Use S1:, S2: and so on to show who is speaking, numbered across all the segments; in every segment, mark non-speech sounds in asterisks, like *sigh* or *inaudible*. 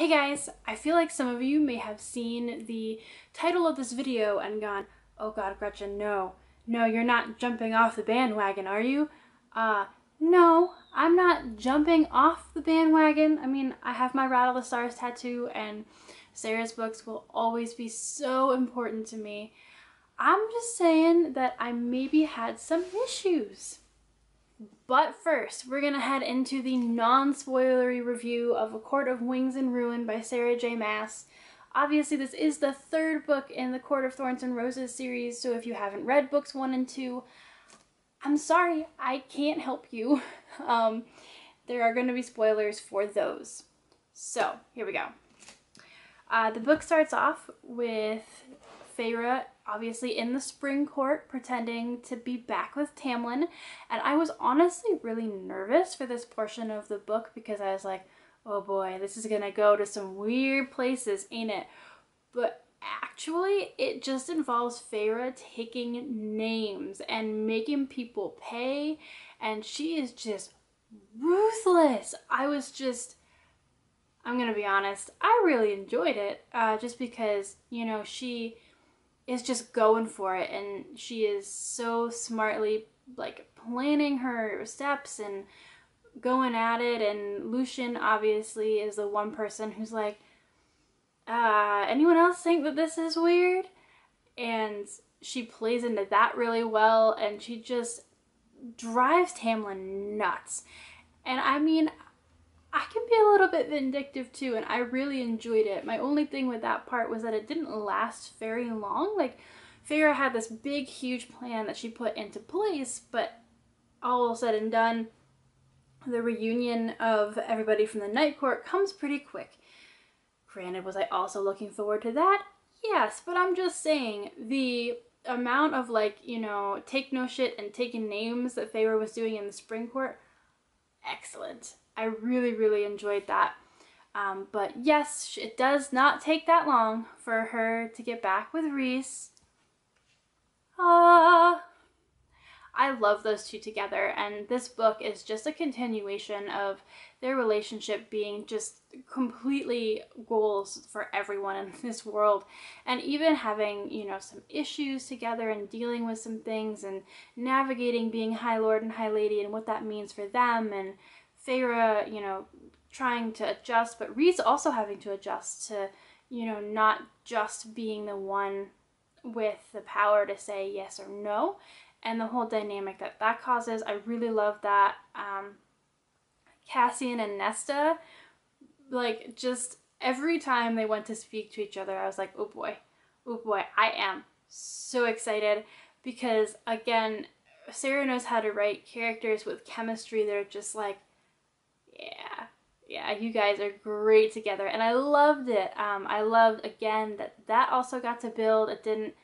S1: Hey guys, I feel like some of you may have seen the title of this video and gone, oh god, Gretchen, no. No, you're not jumping off the bandwagon, are you? Uh, no, I'm not jumping off the bandwagon. I mean, I have my Rattle the Stars tattoo and Sarah's books will always be so important to me. I'm just saying that I maybe had some issues. But first, we're going to head into the non-spoilery review of A Court of Wings and Ruin by Sarah J Maas. Obviously, this is the third book in the Court of Thorns and Roses series, so if you haven't read books one and two, I'm sorry, I can't help you. *laughs* Um, there are going to be spoilers for those. So, here we go. Uh, the book starts off with Feyre obviously in the spring court pretending to be back with Tamlin. And I was honestly really nervous for this portion of the book because I was like oh boy this is gonna go to some weird places ain't it? But actually it just involves Feyre taking names and making people pay. And she is just ruthless. I was just I'm gonna be honest I really enjoyed it uh, just because you know she is just going for it and she is so smartly like planning her steps and going at it and Lucien obviously is the one person who's like uh anyone else think that this is weird? And she plays into that really well and she just drives Tamlin nuts. And I mean I can be a little bit vindictive too, and I really enjoyed it. My only thing with that part was that it didn't last very long. Like, Feyre had this big, huge plan that she put into place, but all said and done, the reunion of everybody from the Night Court comes pretty quick. Granted, was I also looking forward to that? Yes, but I'm just saying, the amount of like, you know, take no shit and taking names that Feyre was doing in the Spring Court, excellent. I really, really enjoyed that. Um, but yes, it does not take that long for her to get back with Rhys. Ah, I love those two together, and this book is just a continuation of their relationship being just completely goals for everyone in *laughs* this world, and even having, you know, some issues together and dealing with some things and navigating being High Lord and High Lady and what that means for them and Feyre, you know, trying to adjust, but Rhys also having to adjust to, you know, not just being the one with the power to say yes or no, and the whole dynamic that that causes. I really love that. Um, Cassian and Nesta, like, just every time they went to speak to each other, I was like, oh boy, oh boy, I am so excited because, again, Sarah knows how to write characters with chemistry that are just like yeah, you guys are great together. And I loved it. Um, I loved, again, that that also got to build. It didn't,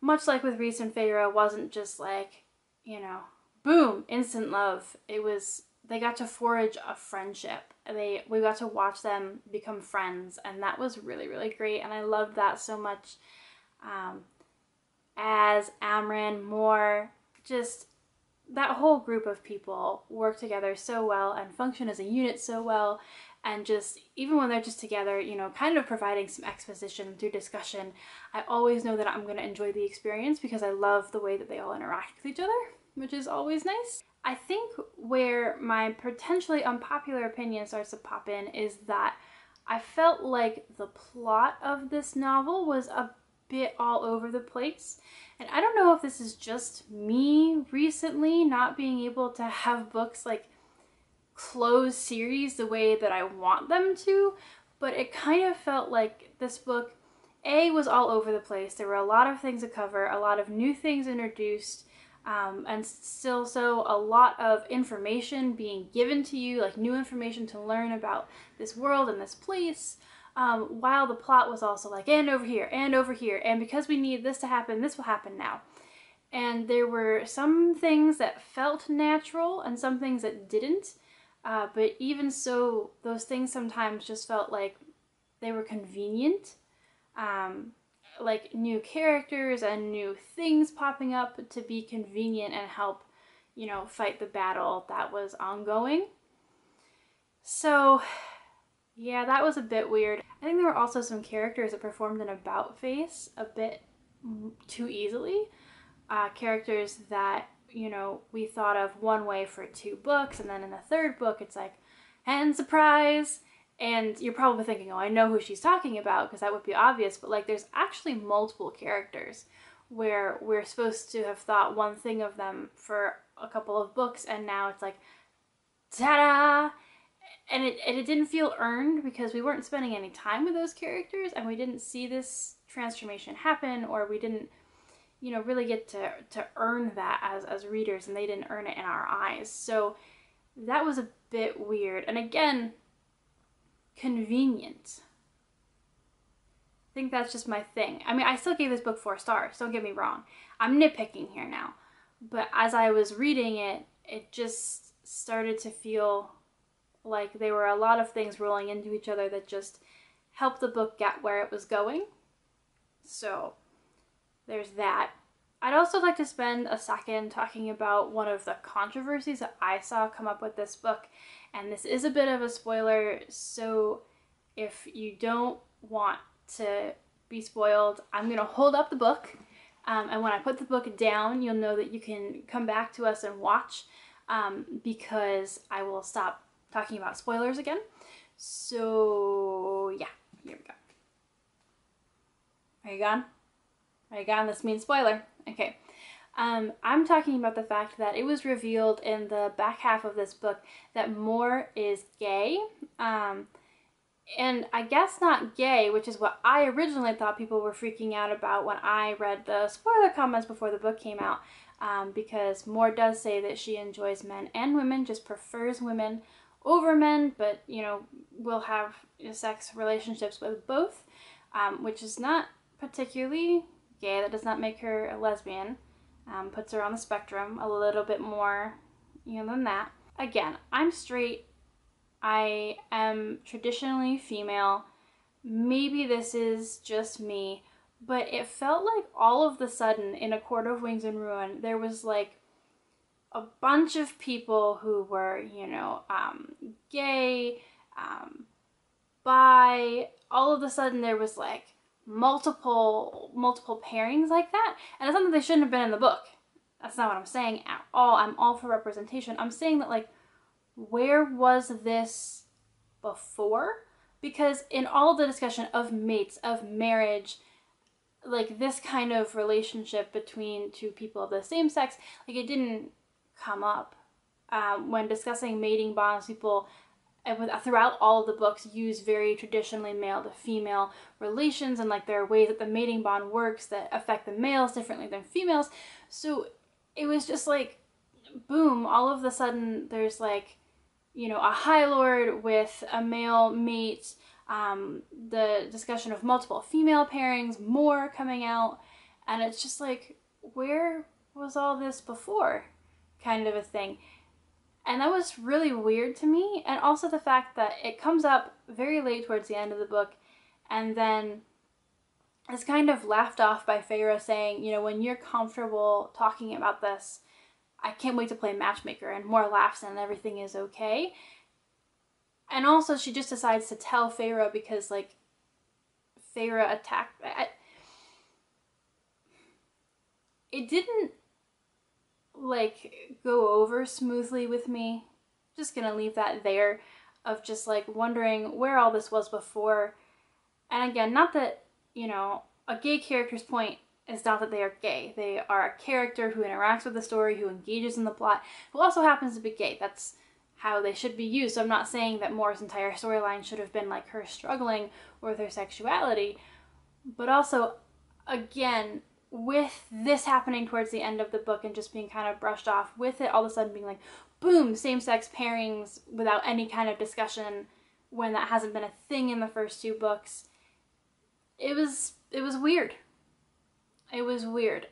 S1: much like with Rhys and Feyre, wasn't just like, you know, boom, instant love. It was, they got to forge a friendship. They, we got to watch them become friends. And that was really, really great. And I loved that so much. Um, as Amren, Mor, just that whole group of people work together so well and function as a unit so well. And just even when they're just together you know kind of providing some exposition through discussion i always know that i'm going to enjoy the experience because i love the way that they all interact with each other which is always nice. I think where my potentially unpopular opinion starts to pop in is that i felt like the plot of this novel was a bit all over the place and I don't know if this is just me recently not being able to have books like close series the way that I want them to, but it kind of felt like this book, A, was all over the place. There were a lot of things to cover, a lot of new things introduced, um, and still so a lot of information being given to you, like new information to learn about this world and this place um, while the plot was also like, and over here, and over here, and because we need this to happen, this will happen now. And there were some things that felt natural and some things that didn't. Uh, but even so, those things sometimes just felt like they were convenient. Um, like new characters and new things popping up to be convenient and help, you know, fight the battle that was ongoing. So Yeah, that was a bit weird. I think there were also some characters that performed an about face a bit too easily. Uh, characters that, you know, we thought of one way for two books, and then in the third book, it's like, and surprise! And you're probably thinking, oh, I know who she's talking about because that would be obvious, but like there's actually multiple characters where we're supposed to have thought one thing of them for a couple of books, and now it's like, ta da! And it, and it didn't feel earned because we weren't spending any time with those characters and we didn't see this transformation happen or we didn't you know really get to to earn that as as readers and they didn't earn it in our eyes so that was a bit weird and again convenient. I think that's just my thing. I mean, I still gave this book four stars, don't get me wrong. I'm nitpicking here now. But as I was reading it, it just started to feel like there were a lot of things rolling into each other that just helped the book get where it was going. So there's that. I'd also like to spend a second talking about one of the controversies that I saw come up with this book, and this is a bit of a spoiler, so if you don't want to be spoiled, I'm going to hold up the book. Um, and when I put the book down, you'll know that you can come back to us and watch um, because I will stop talking about spoilers again. So, yeah, here we go. Are you gone? Are you gone? This means spoiler. Okay. Um, I'm talking about the fact that it was revealed in the back half of this book that Mor is gay. Um, and I guess not gay, which is what I originally thought people were freaking out about when I read the spoiler comments before the book came out. Um, because Mor does say that she enjoys men and women, just prefers women over men, but you know, will have sex relationships with both, um, which is not particularly gay. That does not make her a lesbian um, puts her on the spectrum a little bit more, you know, than that. Again, I'm straight. I am traditionally female. Maybe this is just me, but it felt like all of the sudden in A Court of Wings and Ruin, there was like a bunch of people who were, you know, um, gay, um, bi. All of a sudden, there was like multiple multiple pairings like that and it's something they shouldn't have been in the book. That's not what i'm saying at all. I'm all for representation. I'm saying that like where was this before? Because in all the discussion of mates of marriage like this kind of relationship between two people of the same sex like it didn't come up um, when discussing mating bonds people throughout all of the books use very traditionally male to female relations and like there are ways that the mating bond works that affect the males differently than females. So it was just like boom all of a sudden there's like you know a high lord with a male mate um, the discussion of multiple female pairings Mor coming out and it's just like where was all this before kind of a thing and that was really weird to me. And also the fact that it comes up very late towards the end of the book and then is kind of laughed off by Feyre saying, you know, when you're comfortable talking about this, I can't wait to play matchmaker and Mor laughs and everything is okay. And also she just decides to tell Feyre because like Feyre attacked I, it didn't like go over smoothly with me. Just gonna leave that there of just like wondering where all this was before. And again, not that, you know, a gay character's point is not that they are gay. They are a character who interacts with the story, who engages in the plot, who also happens to be gay. That's how they should be used. So I'm not saying that Mor's entire storyline should have been like her struggling with her sexuality, but also, again, with this happening towards the end of the book and just being kind of brushed off, with it all of a sudden being like, boom, same sex pairings without any kind of discussion when that hasn't been a thing in the first two books. It was it was weird. It was weird.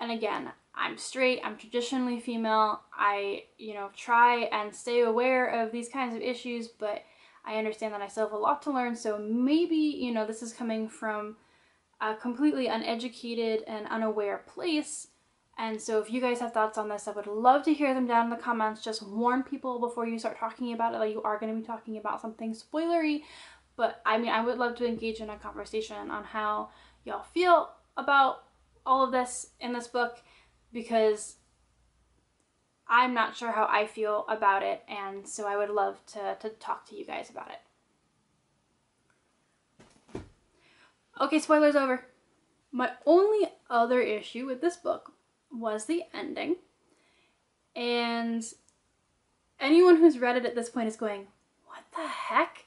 S1: And again, I'm straight, I'm traditionally female. I, you know, try and stay aware of these kinds of issues, but I understand that I still have a lot to learn, so maybe, you know, this is coming from a completely uneducated and unaware place And so if you guys have thoughts on this, I would love to hear them down in the comments. Just warn people before you start talking about it that you are going to be talking about something spoilery. But I mean, I would love to engage in a conversation on how y'all feel about all of this in this book because I'm not sure how I feel about it, and so I would love to, to talk to you guys about it. Okay, spoilers over. My only other issue with this book was the ending. And anyone who's read it at this point is going, what the heck?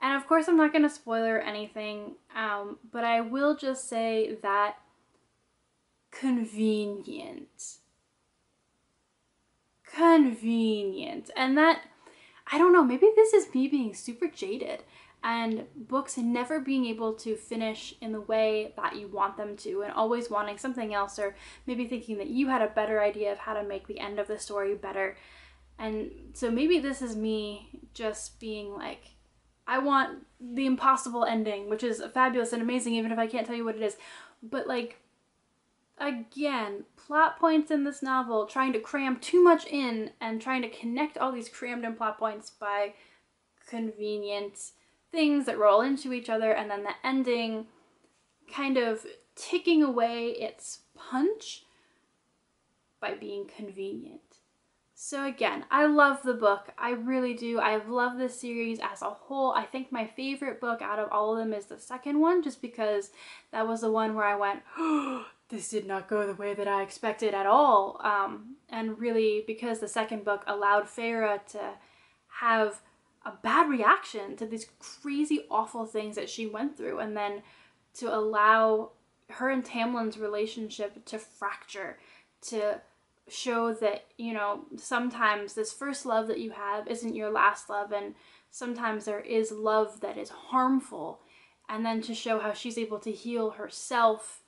S1: And of course, I'm not going to spoiler anything, um, but I will just say that convenient. Convenient. And that, I don't know, maybe this is me being super jaded and books never being able to finish in the way that you want them to and always wanting something else or maybe thinking that you had a better idea of how to make the end of the story better. And so maybe this is me just being like, I want the impossible ending, which is fabulous and amazing, even if I can't tell you what it is. But like, again, plot points in this novel, trying to cram too much in and trying to connect all these crammed in plot points by convenience things that roll into each other, and then the ending kind of ticking away its punch by being convenient. So again, I love the book. I really do. I've loved this series as a whole. I think my favorite book out of all of them is the second one, just because that was the one where I went, oh, *gasps* this did not go the way that I expected at all. Um, and really, because the second book allowed Feyre to have a bad reaction to these crazy awful things that she went through and then to allow her and Tamlin's relationship to fracture to show that you know sometimes this first love that you have isn't your last love and sometimes there is love that is harmful and then to show how she's able to heal herself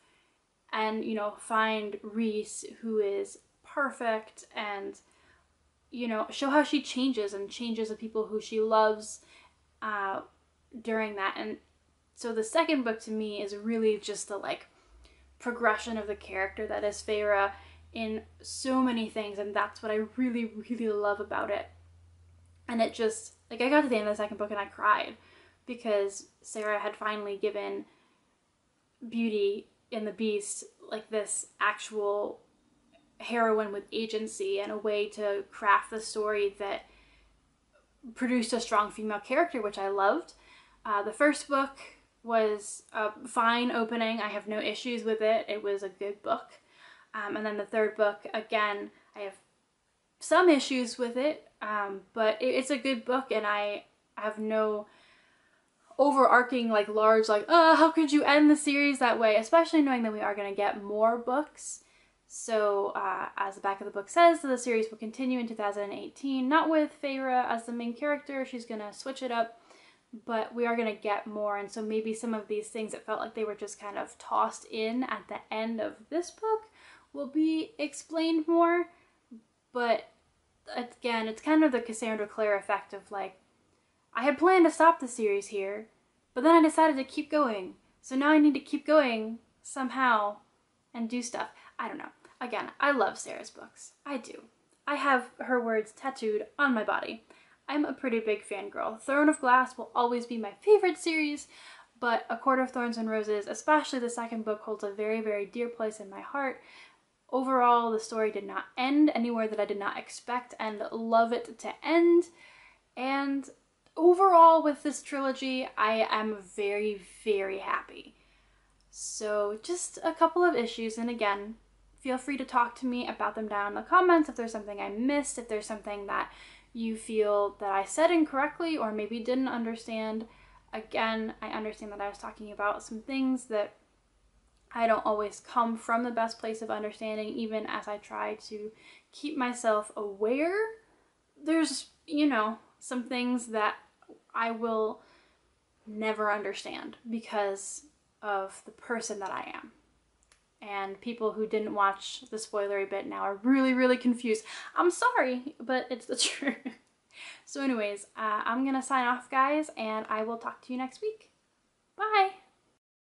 S1: and you know find Rhys, who is perfect and you know, show how she changes and changes the people who she loves uh, during that. And so the second book to me is really just the like progression of the character that is Feyre in so many things, and that's what I really, really love about it. And it just like I got to the end of the second book and I cried because Sarah had finally given Beauty in the Beast like this actual heroine with agency and a way to craft the story that produced a strong female character, which I loved. Uh, the first book was a fine opening. I have no issues with it. It was a good book. Um, and then the third book, again, I have some issues with it, um, but it, it's a good book, and I have no overarching, like, large, like, oh, how could you end the series that way? Especially knowing that we are going to get more books. So, uh, as the back of the book says, the series will continue in 2018, not with Feyre as the main character, she's gonna switch it up, but we are gonna get more, and so maybe some of these things that felt like they were just kind of tossed in at the end of this book will be explained more, but again, it's kind of the Cassandra Clare effect of like, I had planned to stop the series here, but then I decided to keep going, so now I need to keep going somehow and do stuff. I don't know. Again, I love Sarah's books. I do. I have her words tattooed on my body. I'm a pretty big fangirl. Throne of Glass will always be my favorite series, but A Court of Thorns and Roses, especially the second book, holds a very, very dear place in my heart. Overall, the story did not end anywhere that I did not expect and love it to end. And overall, with this trilogy, I am very, very happy. So, just a couple of issues, and again, feel free to talk to me about them down in the comments if there's something I missed, if there's something that you feel that I said incorrectly or maybe didn't understand. Again, I understand that I was talking about some things that I don't always come from the best place of understanding, even as I try to keep myself aware. There's, you know, some things that I will never understand because of the person that I am and people who didn't watch the spoilery bit now are really, really confused. I'm sorry, but it's the *laughs* truth. so anyways, uh, I'm gonna sign off, guys, and I will talk to you next week. Bye!